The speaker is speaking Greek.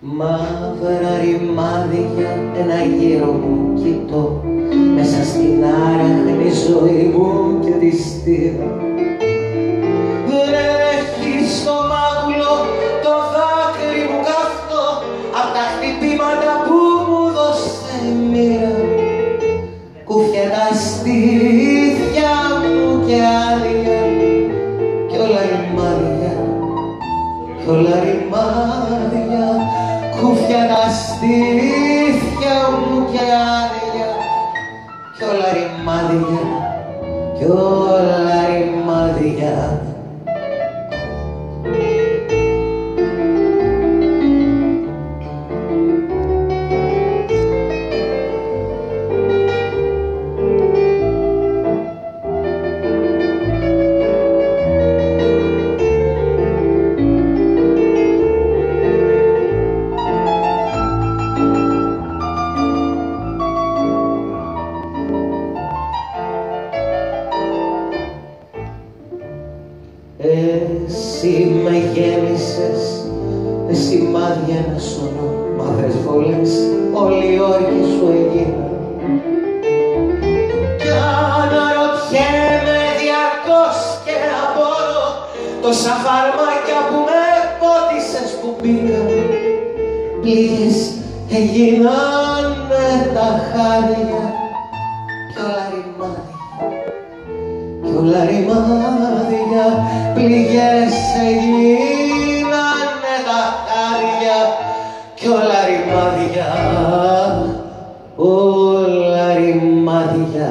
Μαύρα ρημάδια ένα γύρο μου κοιτώ μέσα στην άραχνη ζωή μου και τη στήρα. Βρέχει στο μάγουλο το δάκρυ μου καυτό απ' τα χτυπήματα που μου δώσε μοίρα. Κούφια τα στήθια μου και άδεια κι όλα ρημάδια κι όλα ρημάδια κούφια τα στήθια κι όλα ρημάδια κι όλα Εσύ με γέμισες με σημάδια ένα σωρό μαύρες βολές όλοι οι όρκοι σου έγιναν. Κι αναρωτιέμαι διαρκώς και απορώ τόσα φάρμακια που με πότισες που πήγαν πληγές έγινανε τα χάρια. Κι όλα ρημάδια κι όλα ρημάδια κι όλα ρημάδια όλα ρημάδια